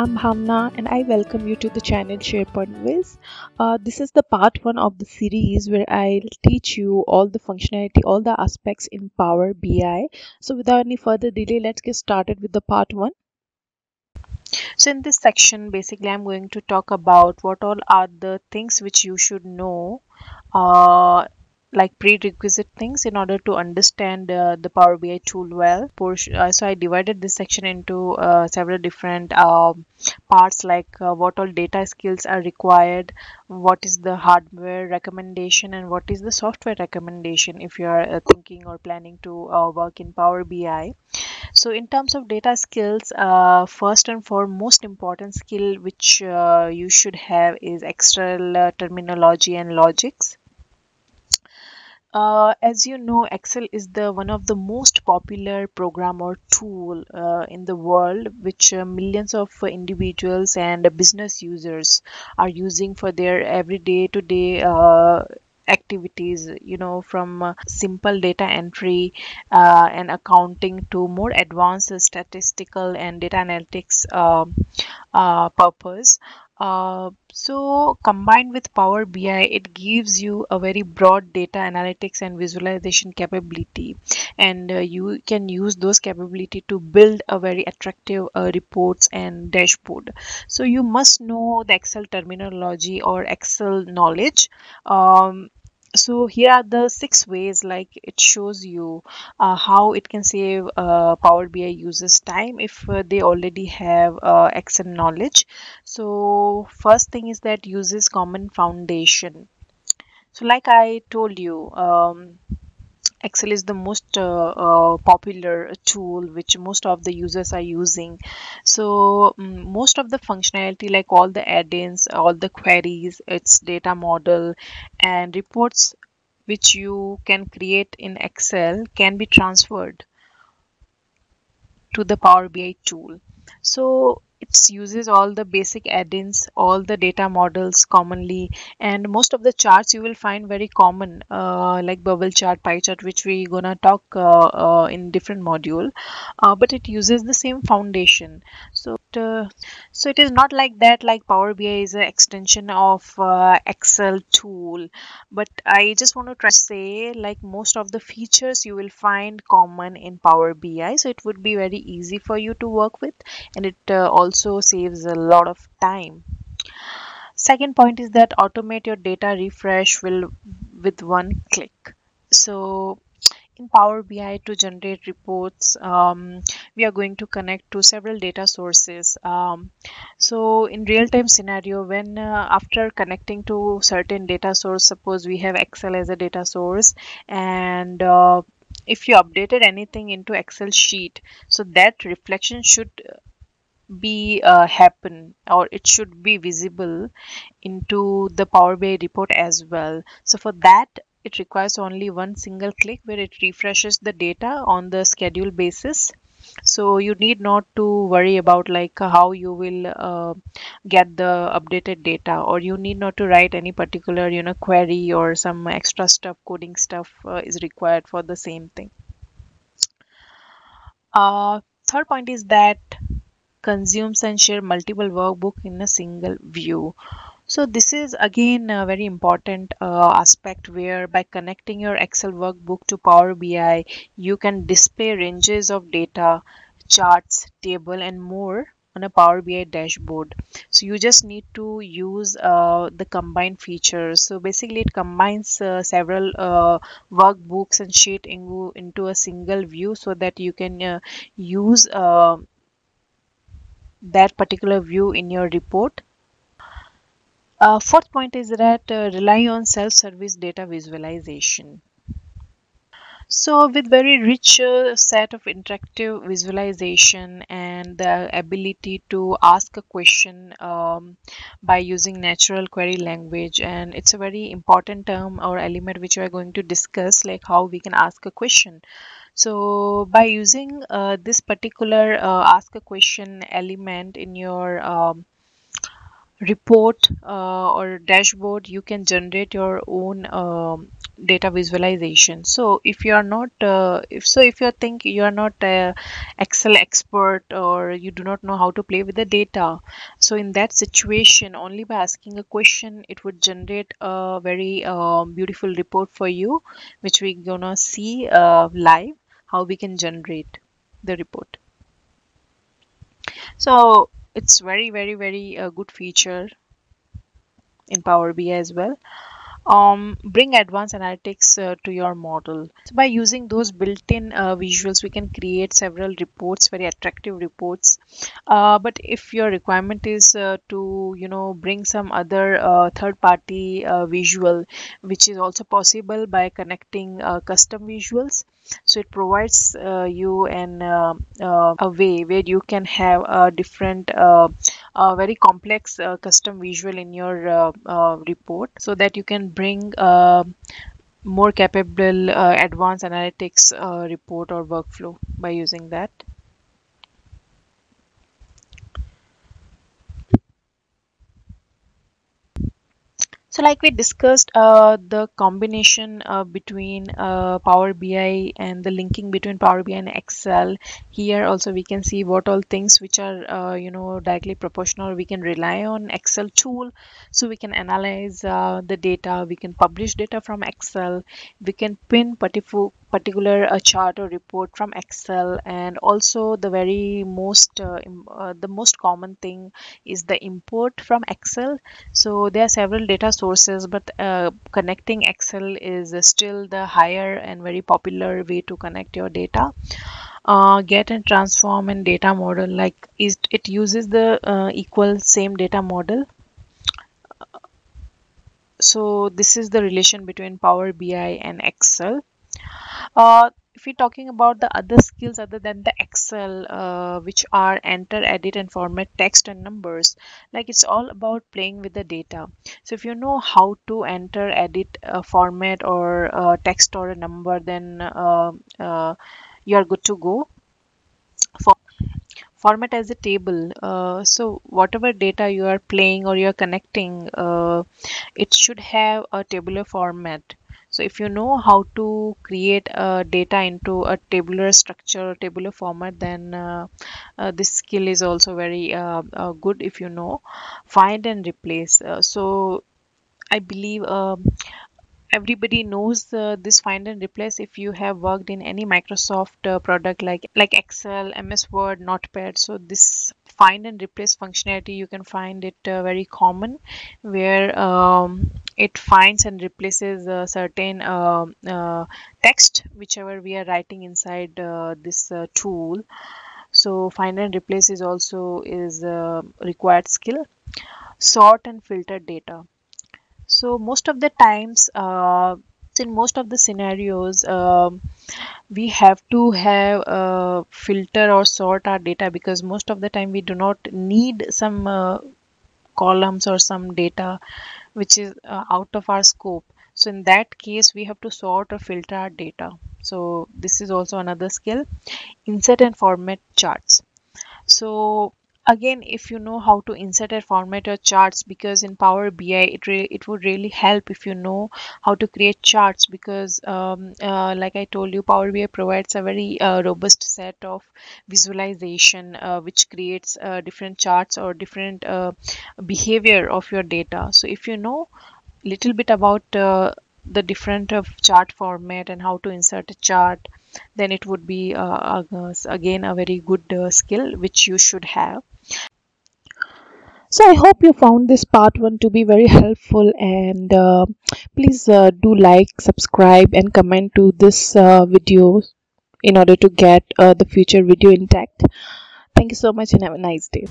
I'm Hamna and I welcome you to the channel SharePoint Wiz. Uh, this is the part one of the series where I'll teach you all the functionality, all the aspects in Power BI. So without any further delay, let's get started with the part one. So in this section, basically, I'm going to talk about what all are the things which you should know uh, like prerequisite things in order to understand uh, the Power BI tool well. Uh, so I divided this section into uh, several different um, parts like uh, what all data skills are required, what is the hardware recommendation and what is the software recommendation if you are uh, thinking or planning to uh, work in Power BI. So in terms of data skills, first and foremost important skill which you should have is Excel terminology and logics uh, as you know, Excel is the one of the most popular program or tool uh, in the world, which uh, millions of individuals and business users are using for their everyday to day uh, activities you know from uh, simple data entry uh, and accounting to more advanced statistical and data analytics um, uh, purpose uh, so combined with Power BI, it gives you a very broad data analytics and visualization capability, and uh, you can use those capability to build a very attractive uh, reports and dashboard. So you must know the Excel terminology or Excel knowledge. Um, so here are the six ways like it shows you uh, how it can save uh, power bi users time if uh, they already have uh, excel knowledge. So first thing is that uses common foundation. So like i told you um, Excel is the most uh, uh, popular tool which most of the users are using. So um, most of the functionality like all the add-ins, all the queries, its data model and reports which you can create in Excel can be transferred to the Power BI tool. So it uses all the basic add-ins all the data models commonly and most of the charts you will find very common uh, like bubble chart pie chart which we gonna talk uh, uh, in different module. Uh, but it uses the same foundation. So uh, so it is not like that like power bi is an extension of uh, excel tool. But i just want to try to say like most of the features you will find common in power bi so it would be very easy for you to work with and it also also saves a lot of time second point is that automate your data refresh will with one click so in Power BI to generate reports, um, we are going to connect to several data sources. Um, so in real-time scenario, when uh, after connecting to certain data source, suppose we have Excel as a data source and uh, if you updated anything into Excel sheet, so that reflection should be uh, happen or it should be visible into the Power BI report as well. So for that it requires only one single click where it refreshes the data on the schedule basis so you need not to worry about like how you will uh, get the updated data or you need not to write any particular you know query or some extra stuff coding stuff uh, is required for the same thing uh, third point is that consumes and share multiple workbook in a single view. So this is again a very important uh, aspect where by connecting your excel workbook to power bi you can display ranges of data charts table and more on a power bi dashboard. So you just need to use uh, the combined features. So basically it combines uh, several uh, workbooks and sheet into, into a single view so that you can uh, use uh, that particular view in your report. Uh, fourth point is that uh, rely on self-service data visualization. So with very rich uh, set of interactive visualization and the ability to ask a question um, by using natural query language and it's a very important term or element which we are going to discuss like how we can ask a question. So by using uh, this particular uh, ask a question element in your um, report uh, or dashboard you can generate your own um, data visualization. So if you are not uh, if so if you think you are not a excel expert or you do not know how to play with the data so in that situation only by asking a question it would generate a very um, beautiful report for you which we gonna see uh, live how we can generate the report. So it's very very very a uh, good feature in Power BI as well um, bring advanced analytics uh, to your model. So by using those built-in uh, visuals, we can create several reports, very attractive reports. Uh, but if your requirement is uh, to, you know, bring some other uh, third-party uh, visual, which is also possible by connecting custom visuals. So it provides you an a way where you can have a different, very complex custom visual in your report, so that you can bring a more capable uh, advanced analytics uh, report or workflow by using that. So like we discussed, uh, the combination uh, between uh, Power BI and the linking between Power BI and Excel. Here also we can see what all things which are, uh, you know, directly proportional. We can rely on Excel tool. So we can analyze uh, the data. We can publish data from Excel. We can pin particular particular a chart or report from excel and also the very most uh, uh, the most common thing is the import from excel. So there are several data sources but uh, connecting excel is still the higher and very popular way to connect your data. Uh, get and transform and data model like is it uses the uh, equal same data model. So this is the relation between power bi and excel uh, if we're talking about the other skills other than the excel uh, which are enter edit and format text and numbers like it's all about playing with the data. So if you know how to enter edit a format or a text or a number then uh, uh, you are good to go. For format as a table uh, so whatever data you are playing or you are connecting uh, it should have a tabular format so if you know how to create uh, data into a tabular structure tabular format then uh, uh, this skill is also very uh, uh, good if you know. Find and replace. Uh, so I believe um, everybody knows uh, this find and replace. If you have worked in any microsoft uh, product like like excel ms word notepad so this find and replace functionality you can find it uh, very common where um, it finds and replaces a certain uh, uh, text whichever we are writing inside uh, this tool. So find and replace is also is a required skill. Sort and filter data. So most of the times in most of the scenarios um, we have to have a filter or sort our data because most of the time we do not need some uh, columns or some data which is uh, out of our scope. So in that case we have to sort or filter our data. So this is also another skill. Insert and format charts. So again if you know how to insert and format your charts because in power bi it it would really help if you know how to create charts because um, uh, like i told you power bi provides a very uh, robust set of visualization uh, which creates uh, different charts or different uh, behavior of your data. So if you know little bit about uh, the different of chart format and how to insert a chart then it would be uh, again a very good uh, skill which you should have so i hope you found this part one to be very helpful and uh, please uh, do like subscribe and comment to this uh, video in order to get uh, the future video intact. Thank you so much and have a nice day